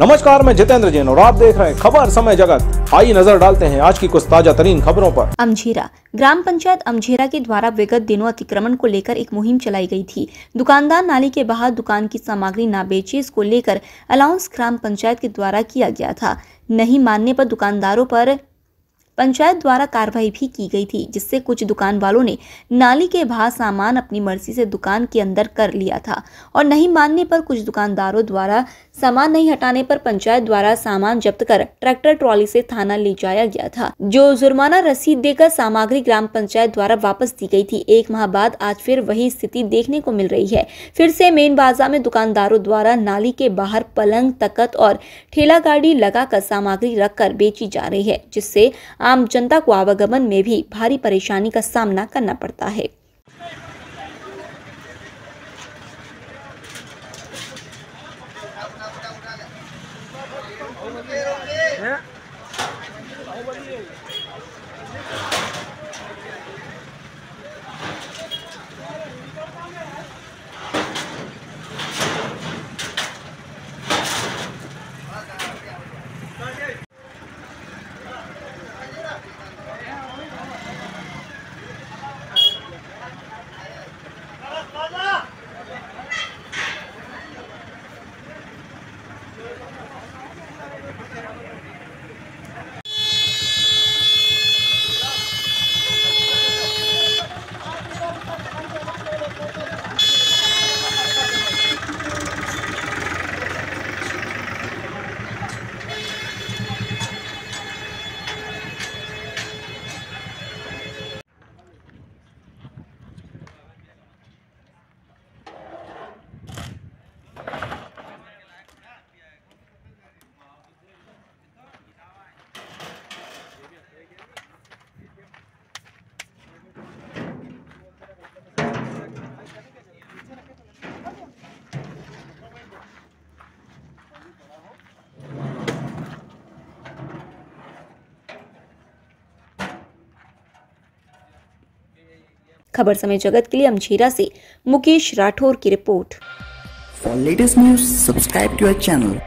नमस्कार, मैं जितेंद्र जैन और आप देख रहे हैं खबर समय जगत। आई नज़र डालते हैं आज की कुछ ताज़ा तरीन खबरों पर। अमझीरा। ग्राम पंचायत अमझेरा के द्वारा विगत दिनों अतिक्रमण को लेकर एक मुहिम चलाई गई थी। दुकानदार नाली के बाहर दुकान की सामग्री ना बेचे, इसको लेकर अलाउंस ग्राम पंचायत के द्वारा किया गया था। नहीं मानने पर दुकानदारों पर पंचायत द्वारा कार्रवाई भी की गई थी, जिससे कुछ दुकान वालों ने नाली के बाहर सामान अपनी मर्ज़ी से दुकान के अंदर कर लिया था। और नहीं मानने पर कुछ दुकानदारों द्वारा सामान नहीं हटाने पर पंचायत द्वारा सामान जब्त कर ट्रैक्टर ट्रॉली से थाना ले जाया गया था, जो जुर्माना रसीद देकर सामग्री ग्राम पंचायत द्वारा वापस दी गई थी। एक माह बाद आज फिर वही स्थिति देखने को मिल रही है। फिर से मेन बाज़ार में दुकानदारों द्वारा नाली के बाहर पलंग, तकत और ठेला गाड़ी लगाकर सामग्री रखकर बेची जा रही है, जिससे आम जनता को आवागमन में भी भारी परेशानी का सामना करना पड़ता है। खबर समय जगत के लिए अमझेरा से मुकेश राठौर की report. Latest news subscribe to our channel